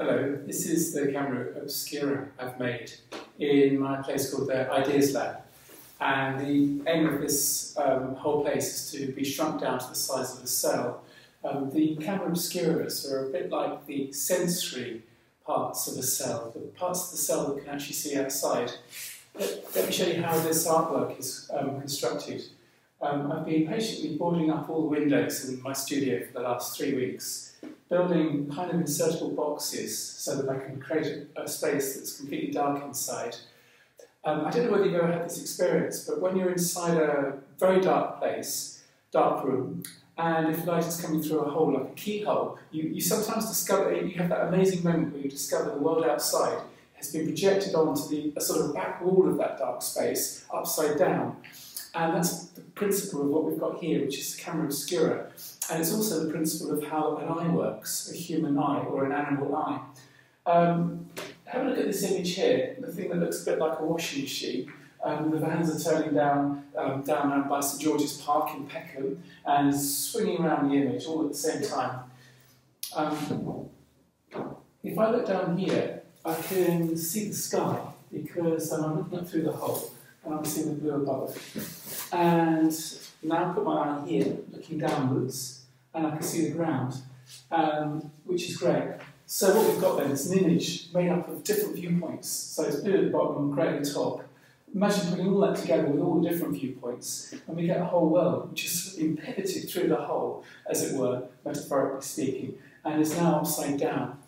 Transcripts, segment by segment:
Hello, this is the camera obscura I've made in my place called the Ideas Lab. And the aim of this um, whole place is to be shrunk down to the size of a cell. Um, the camera obscuras are a bit like the sensory parts of a cell, the parts of the cell that can actually see outside. Let, let me show you how this artwork is um, constructed. Um, I've been patiently boarding up all the windows in my studio for the last three weeks building kind of insertable boxes so that I can create a, a space that's completely dark inside. Um, I don't know whether you've ever had this experience, but when you're inside a very dark place, dark room, and if light is coming through a hole like a keyhole, you, you sometimes discover, you have that amazing moment where you discover the world outside has been projected onto the sort of back wall of that dark space, upside down. And that's the principle of what we've got here, which is the camera obscura. And it's also the principle of how an eye works, a human eye or an animal eye. Um, have a look at this image here, the thing that looks a bit like a washing machine. Um, the vans are turning down um, down by St George's Park in Peckham and swinging around the image all at the same time. Um, if I look down here, I can see the sky because I'm looking up through the hole and I'm seeing the blue above. And now I put my eye here, looking downwards, and I can see the ground, um, which is great. So what we've got then is an image made up of different viewpoints. So it's blue at the bottom and grey at the top. Imagine putting all that together with all the different viewpoints, and we get a whole world which is been pivoted through the hole, as it were, metaphorically speaking, and is now upside down.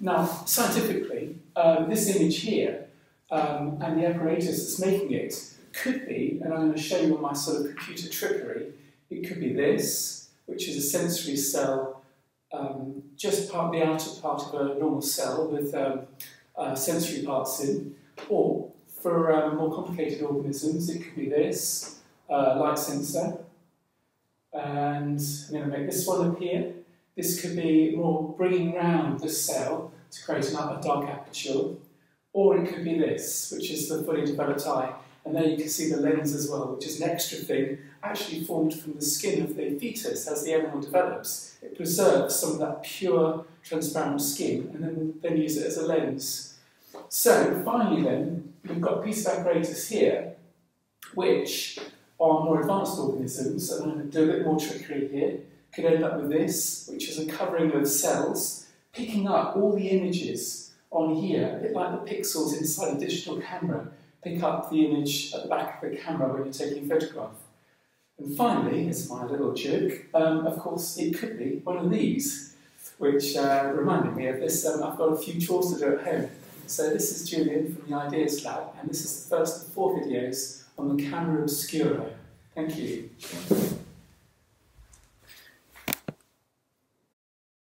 Now, scientifically, um, this image here um, and the apparatus that's making it could be, and I'm going to show you on my sort of computer trickery, it could be this, which is a sensory cell, um, just part the outer part of a normal cell with um, uh, sensory parts in. Or for um, more complicated organisms, it could be this uh, light sensor. And I'm going to make this one appear. This could be more bringing round the cell to create another dark aperture. Or it could be this, which is the fully developed eye. And there you can see the lens as well, which is an extra thing actually formed from the skin of the fetus as the animal develops. It preserves some of that pure, transparent skin and then, then use it as a lens. So finally then, we've got a piece of apparatus here, which are more advanced organisms, and I'm going to do a bit more trickery here, could end up with this, which is a covering of cells, picking up all the images on here, a bit like the pixels inside a digital camera, pick up the image at the back of the camera when you're taking a photograph. And finally, it's my little joke, um, of course, it could be one of these, which uh, reminded me of this. Um, I've got a few chores to do at home. So this is Julian from the Ideas Lab, and this is the first of four videos on the camera obscura. Thank you.